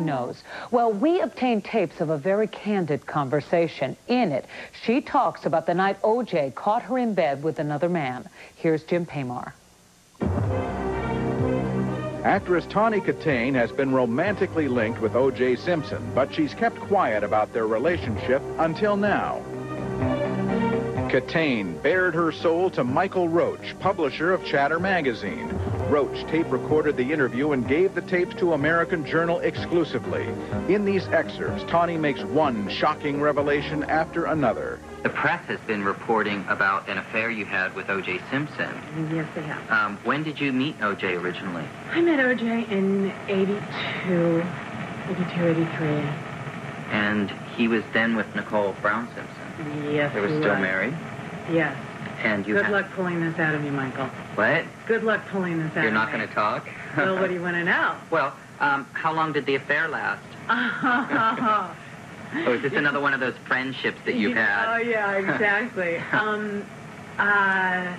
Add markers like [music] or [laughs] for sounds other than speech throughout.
knows. Well, we obtained tapes of a very candid conversation. In it, she talks about the night O.J. caught her in bed with another man. Here's Jim Paymar. Actress Tawny Kitaen has been romantically linked with O.J. Simpson, but she's kept quiet about their relationship until now. Kitaen bared her soul to Michael Roach, publisher of Chatter magazine. Roach tape recorded the interview and gave the tapes to American Journal exclusively. In these excerpts, Tawny makes one shocking revelation after another. The press has been reporting about an affair you had with O.J. Simpson. Yes, they have. Um, when did you meet O.J. originally? I met O.J. in 82, 82, 83. And he was then with Nicole Brown Simpson. Yes, They were he still was. married. Yes. And you Good had- luck pulling this out of me, Michael. What? Good luck pulling this out of me. You're not going to talk? Well, what do you want to know? [laughs] well, um, how long did the affair last? [laughs] oh, Or is this another one of those friendships that you've had? Oh, yeah, exactly. [laughs] um, uh,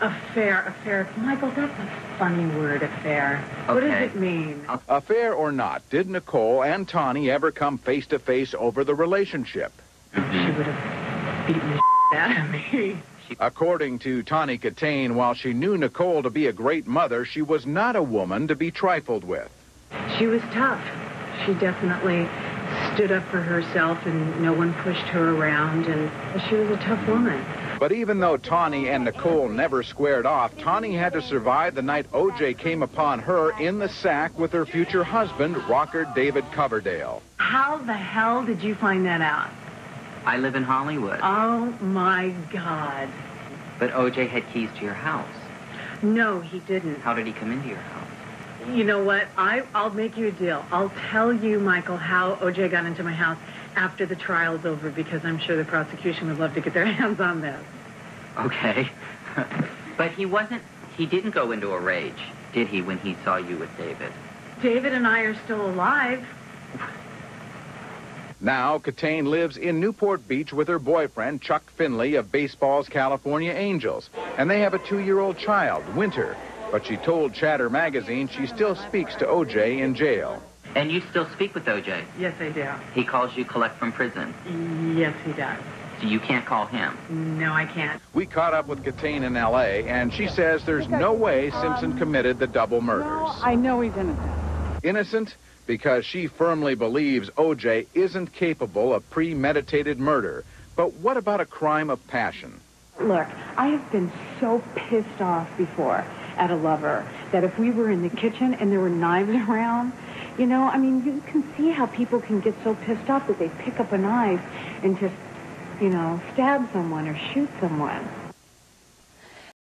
affair, affair. Michael, that's a funny word, affair. Okay. What does it mean? Affair or not, did Nicole and Tawny ever come face to face over the relationship? She would have beaten the out of me. According to Tawny Kitaen, while she knew Nicole to be a great mother, she was not a woman to be trifled with. She was tough. She definitely stood up for herself, and no one pushed her around, and she was a tough woman. But even though Tawny and Nicole never squared off, Tawny had to survive the night OJ came upon her in the sack with her future husband, rocker David Coverdale. How the hell did you find that out? I live in Hollywood. Oh, my God. But OJ had keys to your house. No, he didn't. How did he come into your house? You know what? I, I'll make you a deal. I'll tell you, Michael, how OJ got into my house after the trial's over because I'm sure the prosecution would love to get their [laughs] hands on this. Okay. [laughs] but he wasn't, he didn't go into a rage, did he, when he saw you with David? David and I are still alive. Now, Kitaen lives in Newport Beach with her boyfriend, Chuck Finley of baseball's California Angels. And they have a two-year-old child, Winter. But she told Chatter magazine she still speaks to OJ in jail. And you still speak with OJ? Yes, I do. He calls you collect from prison. Yes, he does. So you can't call him. No, I can't. We caught up with Kitaen in L.A., and she says there's no way Simpson committed the double murders. No, I know he's innocent. Innocent because she firmly believes OJ isn't capable of premeditated murder. But what about a crime of passion? Look, I have been so pissed off before at a lover that if we were in the kitchen and there were knives [laughs] around, you know, I mean, you can see how people can get so pissed off that they pick up a knife and just, you know, stab someone or shoot someone.